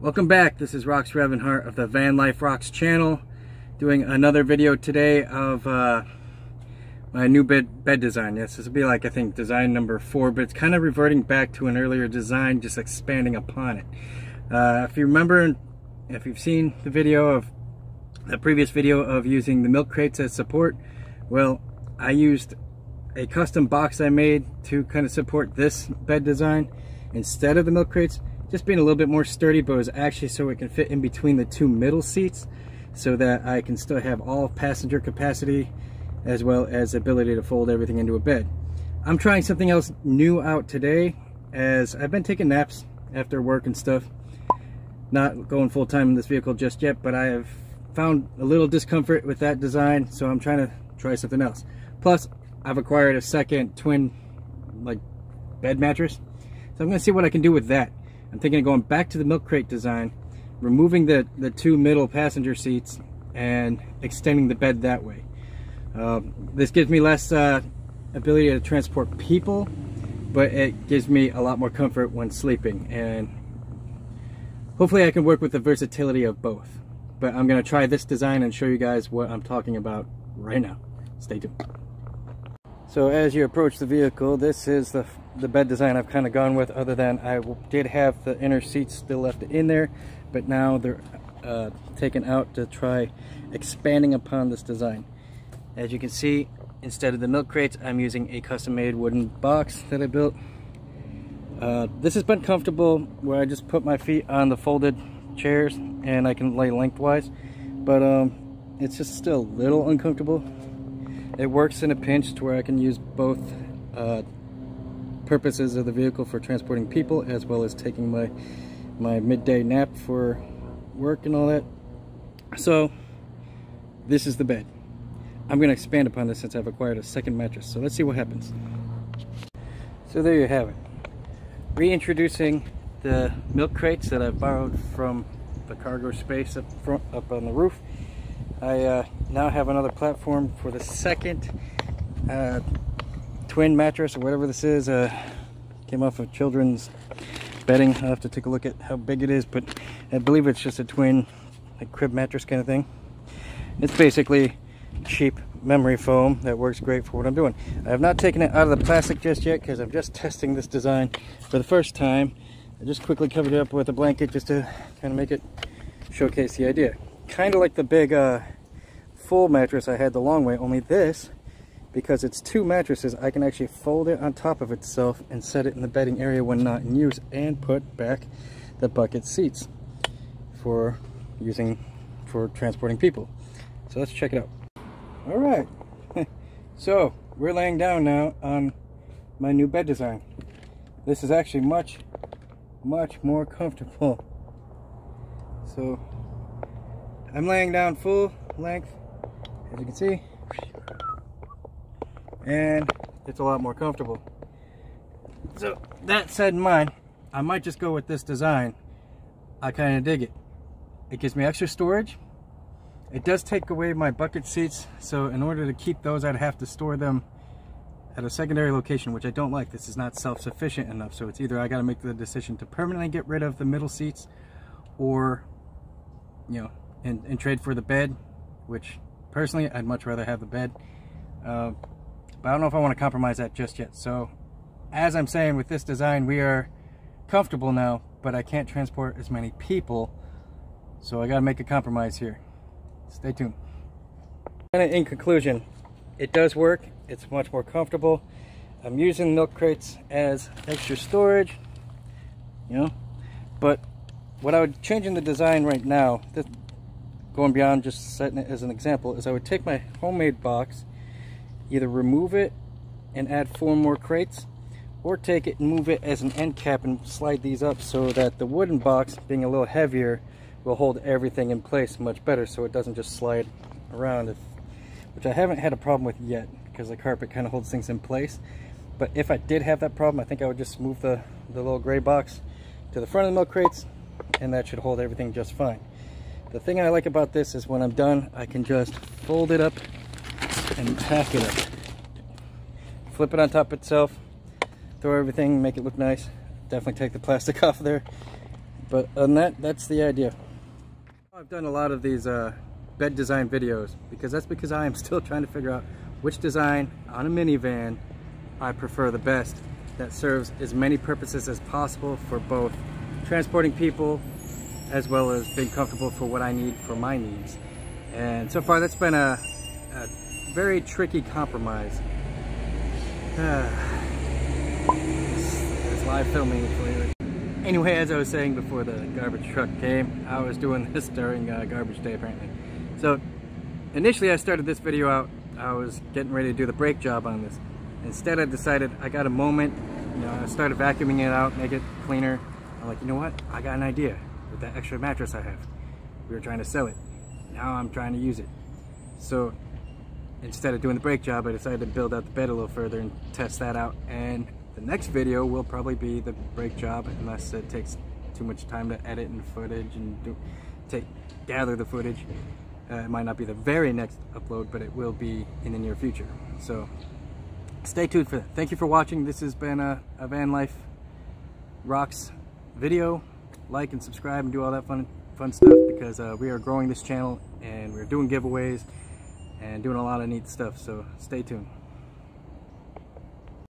Welcome back. This is Rox Revanharte of the Vanlife Rox channel doing another video today of uh, my new bed, bed design. Yes, this will be like I think design number four, but it's kind of reverting back to an earlier design, just expanding upon it. Uh, if you remember, if you've seen the video of the previous video of using the milk crates as support, well, I used a custom box I made to kind of support this bed design instead of the milk crates just being a little bit more sturdy but it was actually so it can fit in between the two middle seats so that I can still have all passenger capacity as well as ability to fold everything into a bed. I'm trying something else new out today as I've been taking naps after work and stuff. Not going full time in this vehicle just yet, but I have found a little discomfort with that design, so I'm trying to try something else. Plus, I've acquired a second twin like bed mattress. So I'm gonna see what I can do with that. I'm thinking of going back to the milk crate design, removing the, the two middle passenger seats and extending the bed that way. Um, this gives me less uh, ability to transport people, but it gives me a lot more comfort when sleeping. And hopefully I can work with the versatility of both. But I'm gonna try this design and show you guys what I'm talking about right now. Stay tuned. So as you approach the vehicle, this is the the bed design I've kind of gone with other than I did have the inner seats still left in there but now they're uh, taken out to try expanding upon this design. As you can see instead of the milk crates I'm using a custom made wooden box that I built. Uh, this has been comfortable where I just put my feet on the folded chairs and I can lay lengthwise but um, it's just still a little uncomfortable. It works in a pinch to where I can use both uh, purposes of the vehicle for transporting people as well as taking my my midday nap for work and all that. So this is the bed. I'm going to expand upon this since I've acquired a second mattress. So let's see what happens. So there you have it. Reintroducing the milk crates that I borrowed from the cargo space up front, up on the roof. I uh, now have another platform for the second uh, twin mattress or whatever this is. Uh, came off of children's bedding. I'll have to take a look at how big it is, but I believe it's just a twin like crib mattress kind of thing. It's basically cheap memory foam that works great for what I'm doing. I have not taken it out of the plastic just yet because I'm just testing this design for the first time. I just quickly covered it up with a blanket just to kind of make it showcase the idea. Kind of like the big uh, full mattress I had the long way, only this because it's two mattresses I can actually fold it on top of itself and set it in the bedding area when not in use and put back the bucket seats for using for transporting people. So let's check it out. All right. So we're laying down now on my new bed design. This is actually much much more comfortable. So I'm laying down full length as you can see and it's a lot more comfortable. So that said in mind, I might just go with this design. I kind of dig it. It gives me extra storage. It does take away my bucket seats, so in order to keep those, I'd have to store them at a secondary location, which I don't like. This is not self-sufficient enough, so it's either I gotta make the decision to permanently get rid of the middle seats or, you know, and, and trade for the bed, which personally, I'd much rather have the bed. Uh, but I don't know if I want to compromise that just yet. So as I'm saying with this design, we are comfortable now, but I can't transport as many people. So I got to make a compromise here. Stay tuned. And in conclusion, it does work. It's much more comfortable. I'm using milk crates as extra storage, you know, but what I would change in the design right now, going beyond just setting it as an example, is I would take my homemade box either remove it and add four more crates or take it and move it as an end cap and slide these up so that the wooden box being a little heavier will hold everything in place much better so it doesn't just slide around if, which I haven't had a problem with yet because the carpet kind of holds things in place. But if I did have that problem I think I would just move the, the little gray box to the front of the milk crates and that should hold everything just fine the thing I like about this is when I'm done I can just fold it up and pack it up. Flip it on top itself, throw everything, make it look nice. Definitely take the plastic off there. But on that, that's the idea. I've done a lot of these uh, bed design videos because that's because I am still trying to figure out which design on a minivan I prefer the best that serves as many purposes as possible for both transporting people as well as being comfortable for what I need for my needs. And so far that's been a, a very tricky compromise. it's live filming for you. Anyway, as I was saying before the garbage truck came, I was doing this during uh, garbage day apparently. So initially I started this video out, I was getting ready to do the brake job on this. Instead I decided I got a moment, you know, I started vacuuming it out, make it cleaner. I'm like, you know what, I got an idea with that extra mattress I have. We were trying to sell it. Now I'm trying to use it. So instead of doing the brake job, I decided to build out the bed a little further and test that out. And the next video will probably be the brake job unless it takes too much time to edit and footage and do, take gather the footage. Uh, it might not be the very next upload, but it will be in the near future. So stay tuned for that. Thank you for watching. This has been a, a Van Life Rocks video. Like and subscribe and do all that fun fun stuff because uh, we are growing this channel and we're doing giveaways and doing a lot of neat stuff. So stay tuned.